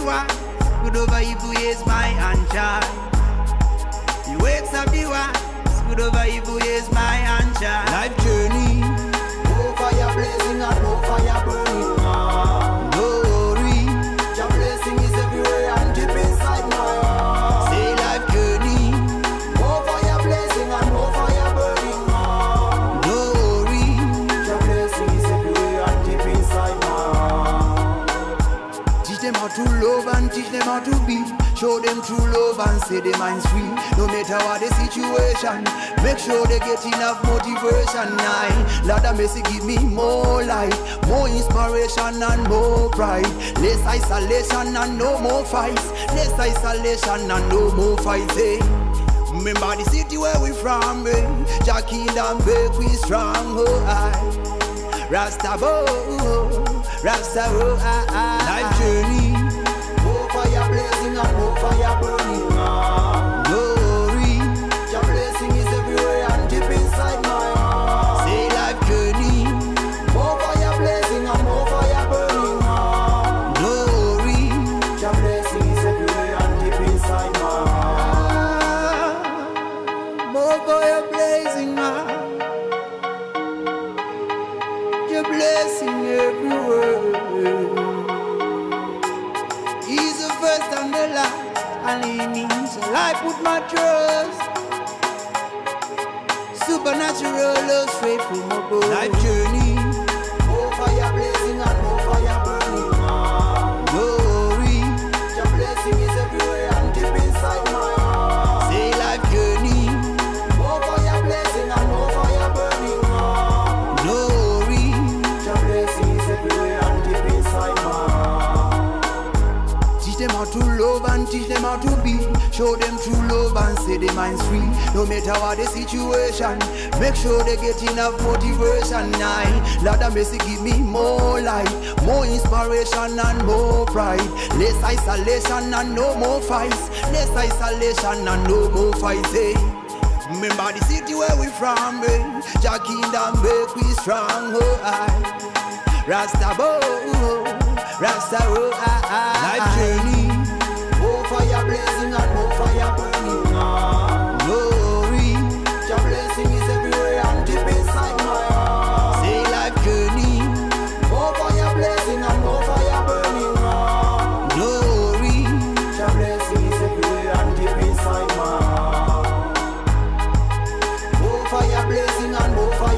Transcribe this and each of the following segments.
biwa Good over you is my answer. You works of the wise Good over you is my answer. Life journey. No fire blazing and no fire burning. How to be. Show them true love and say their minds free. No matter what the situation, make sure they get enough motivation. Nine, Lord of mercy, give me more light, more inspiration and more pride. Less isolation and no more fights. Less isolation and no more fights. Eh? Remember the city where we from, eh? Jah kingdom big, we strong, oh I. Rasta, oh, Rasta, oh I. Life journey. He's the first and the last, and he means I put my trust. Supernatural love straight from above. Life journey, teach them how to be. Show them true love and say their minds free. No matter what the situation, make sure they get enough motivation. Nine, Lord of mercy, give me more light, more inspiration and more pride. Less isolation and no more fights. Less isolation and no more fights. Eh? Remember the city where we from, eh? Jah kingdom make we strong, oh I. Rasta, oh, Rasta, oh I. Life journey, fire burning. Glory, your blessing is everywhere and deep inside my heart. Say life fire and fire burning. Glory, your blessing is everywhere and deep inside my heart. Fire and more fire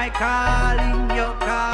my calling, your call.